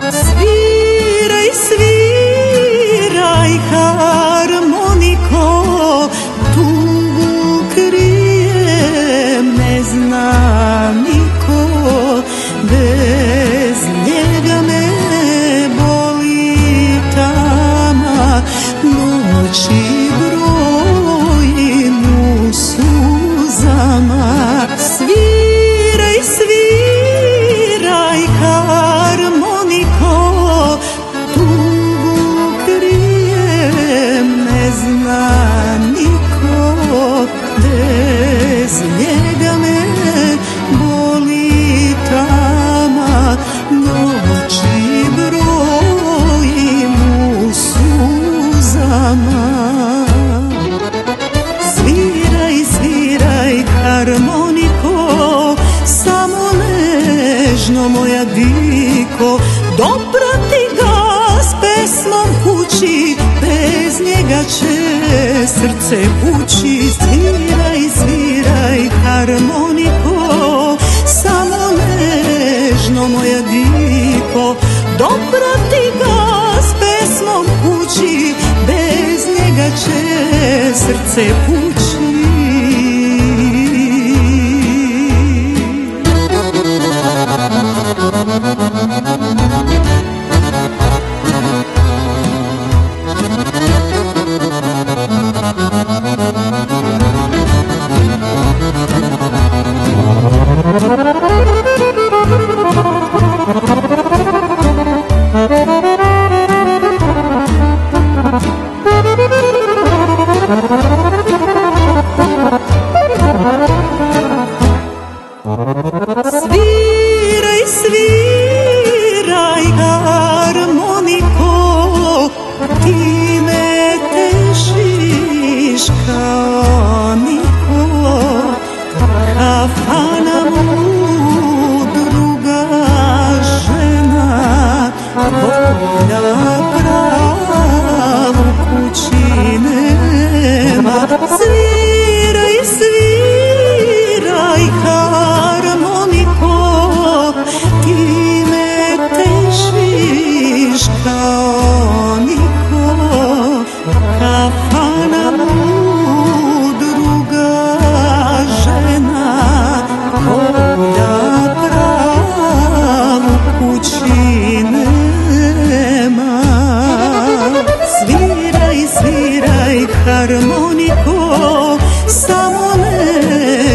Sweet. Nežno moja diko Dobra ti ga s pesmom kući Bez njega će srce pući Sviraj, sviraj harmoniko Samo nežno moja diko. Dobra ti ga s pesmom kući Bez njega će srce pući Sviraj,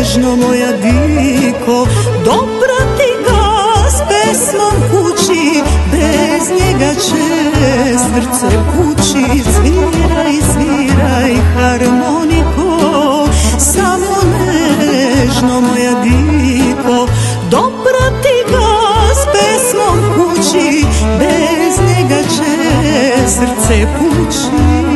nežno moja diko Dobra ga s pesmom kući Bez njega će srce pući Sviraj, sviraj harmoniko Samo nežno moja diko Dobra ti ga s pesmom kući Bez njega će srce pući